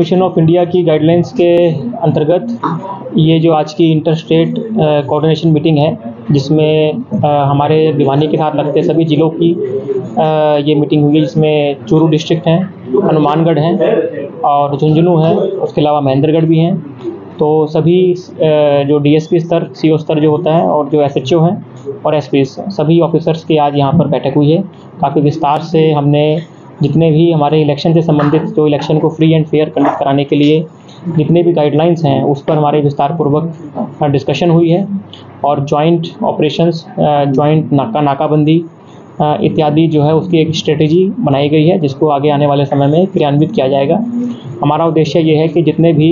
Commission of India की guidelines के अंतर्गत ये जो आज की इंटर स्टेट कोऑर्डिनेशन मीटिंग है जिसमें अ, हमारे भिवानी के साथ लगते सभी ज़िलों की अ, ये मीटिंग हुई है जिसमें चूरू डिस्ट्रिक्ट हैं हनुमानगढ़ हैं और झुंझुनू हैं उसके अलावा महेंद्रगढ़ भी हैं। तो सभी जो डीएसपी स्तर सीओ स्तर जो होता है और जो एसएचओ हैं और एसपी सभी ऑफिसर्स की आज यहाँ पर बैठक हुई है। काफ़ी विस्तार से हमने जितने भी हमारे इलेक्शन से संबंधित जो इलेक्शन को फ्री एंड फेयर कंडक्ट कराने के लिए जितने भी गाइडलाइंस हैं, उस पर हमारे विस्तारपूर्वक डिस्कशन हुई है। और जॉइंट ऑपरेशंस जॉइंट नाका नाकाबंदी इत्यादि जो है, उसकी एक स्ट्रेटेजी बनाई गई है, जिसको आगे आने वाले समय में क्रियान्वित किया जाएगा। हमारा उद्देश्य ये है कि जितने भी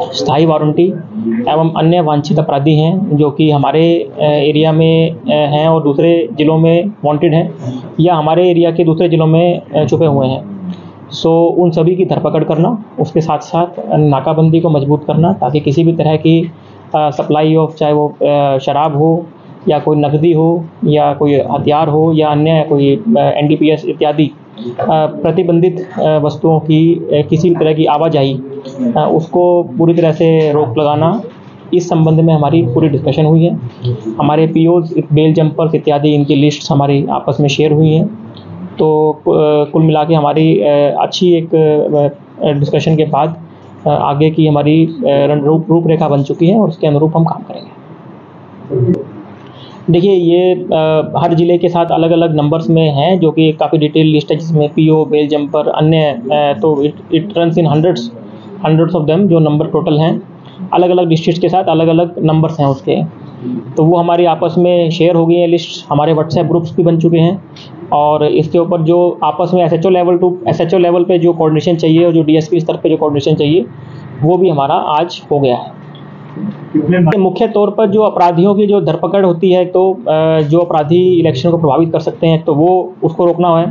स्थायी वारंटी एवं अन्य वांछित अपराधी हैं, जो कि हमारे एरिया में हैं और दूसरे ज़िलों में वांटेड हैं या हमारे एरिया के दूसरे ज़िलों में छुपे हुए हैं। सो उन सभी की धरपकड़ करना, उसके साथ साथ नाकाबंदी को मज़बूत करना, ताकि किसी भी तरह की सप्लाई ऑफ़ चाहे वो शराब हो या कोई नकदी हो या कोई हथियार हो या अन्य कोई एनडीपीएस इत्यादि प्रतिबंधित वस्तुओं की किसी भी तरह की आवाजाही उसको पूरी तरह से रोक लगाना, इस संबंध में हमारी पूरी डिस्कशन हुई है। हमारे पी बेल जंपर्स इत्यादि, इनकी लिस्ट हमारी आपस में शेयर हुई हैं। तो कुल मिला के हमारी अच्छी एक डिस्कशन के बाद आगे की हमारी रूपरेखा बन चुकी है और उसके अनुरूप हम काम करेंगे। देखिए ये अ, हर ज़िले के साथ अलग अलग नंबर्स में हैं जो कि काफ़ी डिटेल लिस्ट है जिसमें पी ओ बेल जम्पर अन्य तो it it runs in hundreds hundreds of them जो नंबर टोटल हैं। अलग अलग डिस्ट्रिक्ट के साथ अलग अलग नंबर्स हैं उसके। तो वो हमारी आपस में शेयर हो गई है लिस्ट हमारे व्हाट्सएप ग्रुप्स भी बन चुके हैं। और इसके ऊपर जो आपस में SHO level two SHO level पे जो कोऑर्डिनेशन चाहिए और जो डीएसपी स्तर पे जो कोऑर्डिनेशन चाहिए वो भी हमारा आज हो गया है। मुख्य तौर पर जो अपराधियों की जो धरपकड़ होती है तो जो अपराधी इलेक्शन को प्रभावित कर सकते हैं तो वो उसको रोकना है।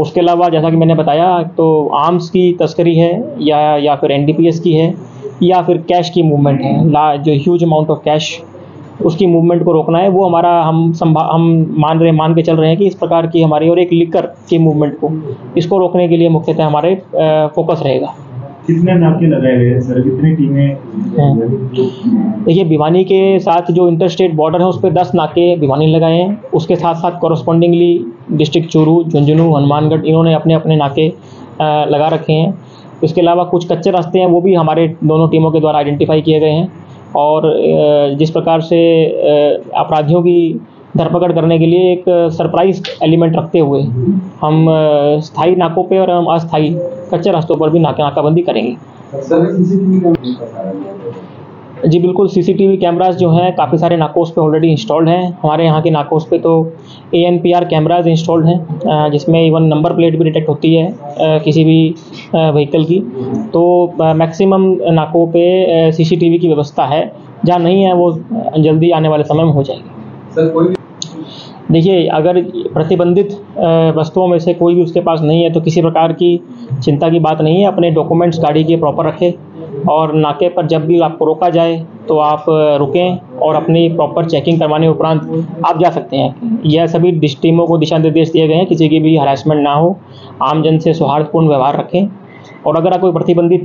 उसके अलावा जैसा कि मैंने बताया तो आर्म्स की तस्करी है, या या फिर एनडीपीएस की है, या फिर कैश की मूवमेंट है। ला, जो ह्यूज अमाउंट ऑफ़ कैश उसकी मूवमेंट को रोकना है। वो हमारा, हम संभा, हम मान रहे, मान के चल रहे हैं कि इस प्रकार की हमारी और एक लिकर की मूवमेंट को, इसको रोकने के लिए मुख्यतः हमारे फोकस रहेगा। कितने नाके लगाए गए सर? कितनी टीमें देखिए, भिवानी के साथ जो इंटर स्टेट बॉर्डर है, उस पर दस नाके भिवानी लगाए हैं। उसके साथ साथ कॉरस्पॉन्डिंगली डिस्ट्रिक्ट चूरू, झुंझुनू, हनुमानगढ़, इन्होंने अपने अपने नाके लगा रखे हैं। इसके अलावा कुछ कच्चे रास्ते हैं, वो भी हमारे दोनों टीमों के द्वारा आइडेंटिफाई किए गए हैं। और जिस प्रकार से अपराधियों की धरपकड़ करने के लिए एक सरप्राइज़ एलिमेंट रखते हुए हम स्थायी नाकों पे और हम अस्थायी कच्चे रास्तों पर भी नाके नाकाबंदी करेंगे। जी बिल्कुल सीसीटीवी कैमरास जो हैं काफ़ी सारे नाकोस पे ऑलरेडी इंस्टॉल्ड हैं। हमारे यहाँ के नाकोस पे तो A N P R cameras installed हैं जिसमें इवन नंबर प्लेट भी डिटेक्ट होती है किसी भी व्हीकल की। तो मैक्सिमम नाकों पे सीसीटीवी की व्यवस्था है। जहाँ नहीं है वो जल्दी आने वाले समय में हो जाएगी। देखिए, अगर प्रतिबंधित वस्तुओं में से कोई भी उसके पास नहीं है तो किसी प्रकार की चिंता की बात नहीं है। अपने डॉक्यूमेंट्स गाड़ी के प्रॉपर रखें और नाके पर जब भी आपको रोका जाए तो आप रुकें और अपनी प्रॉपर चेकिंग करवाने उपरांत आप जा सकते हैं। यह सभी टीमों को दिशा निर्देश दिए गए हैं, किसी की भी हरासमेंट ना हो। आमजन से सौहार्दपूर्ण व्यवहार रखें। और अगर कोई प्रतिबंधित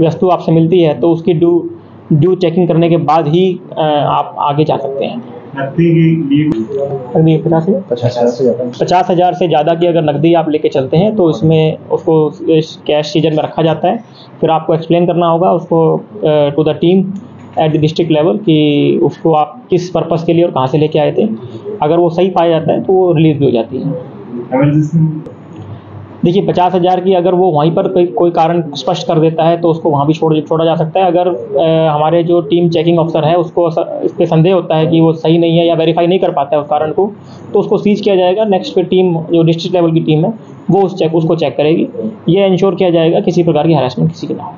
वस्तु आपसे मिलती है तो उसकी ड्यू ड्यू चेकिंग करने के बाद ही आप आगे जा सकते हैं। नकदी की लीड अगली पचास पचास हज़ार से ज़्यादा। की अगर नकदी आप लेके चलते हैं तो इसमें उसको इस कैश सीज़न में रखा जाता है। फिर आपको एक्सप्लेन करना होगा उसको to the team at the district level कि उसको आप किस पर्पज़ के लिए और कहाँ से लेके आए थे। अगर वो सही पाया जाता है तो वो रिलीज़ भी हो जाती है। देखिए पचास हज़ार की अगर वो वहीं पर कोई कोई कारण स्पष्ट कर देता है तो उसको वहाँ भी छोड़ छोड़ा जा सकता है। अगर ए, हमारे जो टीम चेकिंग ऑफिसर है उसको इस पर संदेह होता है कि वो सही नहीं है या वेरीफाई नहीं कर पाता है उस कारण को तो उसको सीज किया जाएगा। नेक्स्ट फिर टीम जो डिस्ट्रिक्ट लेवल की टीम है वो उस चेक उसको चेक करेगी। ये इंश्योर किया जाएगा किसी प्रकार की हरासमेंट किसी के ना हो।